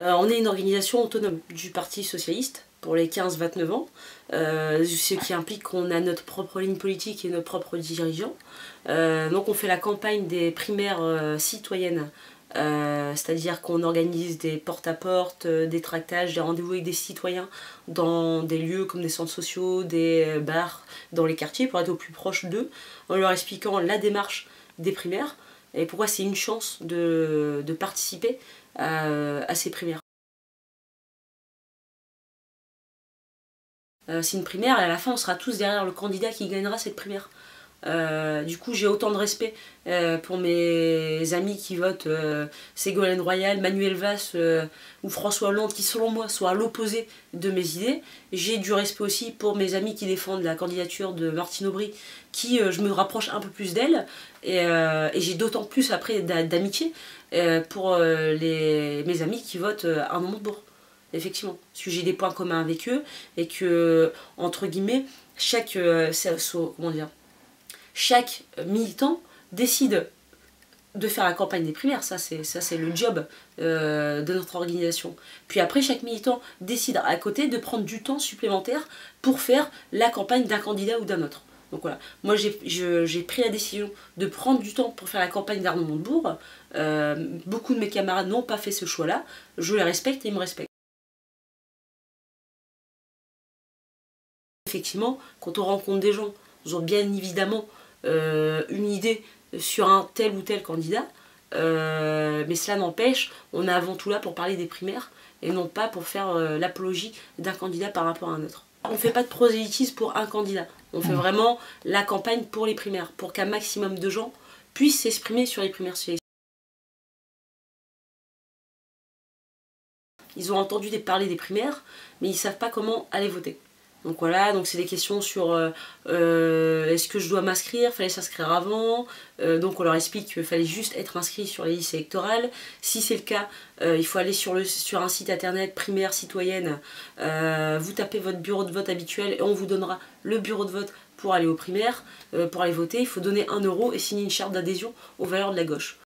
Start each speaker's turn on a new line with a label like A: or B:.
A: Euh, on est une organisation autonome du Parti Socialiste pour les 15-29 ans, euh, ce qui implique qu'on a notre propre ligne politique et notre propre dirigeant. Euh, donc on fait la campagne des primaires citoyennes, c'est-à-dire qu'on organise des porte-à-porte, des tractages, des rendez-vous avec des citoyens dans des lieux comme des centres sociaux, des bars, dans les quartiers pour être au plus proche d'eux, en leur expliquant la démarche des primaires et pourquoi c'est une chance de, participer à, ces primaires. Euh, c'est une primaire et à la fin on sera tous derrière le candidat qui gagnera cette primaire. Euh, du coup, j'ai autant de respect euh, pour mes amis qui votent Ségolène Royal, Manuel Valls ou François Hollande, qui selon moi sont à l'opposé de mes idées. J'ai du respect aussi pour mes amis qui défendent la candidature de Martine Aubry, qui je me rapproche un peu plus d'elle. Et, j'ai d'autant plus après d'amitié pour les, mes amis qui votent Arnaud Montebourg effectivement. Parce que j'ai des points communs avec eux et que, entre guillemets, chaque, comment dire, chaque militant décide de faire la campagne des primaires, ça c'est le job euh, de notre organisation. Puis après chaque militant décide à côté de prendre du temps supplémentaire pour faire la campagne d'un candidat ou d'un autre. Donc voilà, moi j'ai pris la décision de prendre du temps pour faire la campagne d'Arnaud Montebourg. Euh, beaucoup de mes camarades n'ont pas fait ce choix-là. Je les respecte et ils me respectent. Effectivement, quand on rencontre des gens, ils ont bien évidemment euh, une idée sur un tel ou tel candidat, euh, mais cela n'empêche, on est avant tout là pour parler des primaires et non pas pour faire euh, l'apologie d'un candidat par rapport à un autre. On ne fait pas de prosélytisme pour un candidat, on fait vraiment la campagne pour les primaires, pour qu'un maximum de gens puissent s'exprimer sur les primaires Ils ont entendu parler des primaires, mais ils ne savent pas comment aller voter. Donc voilà, donc c'est des questions sur euh, euh, est-ce que je dois m'inscrire, fallait s'inscrire avant, euh, donc on leur explique qu'il fallait juste être inscrit sur les listes électorales. Si c'est le cas, il faut aller sur, le, sur un site internet primaire citoyenne, vous tapez votre bureau de vote habituel et on vous donnera le bureau de vote pour aller aux primaires, pour aller voter. Il faut donner 1 euro et signer une charte d'adhésion aux valeurs de la gauche.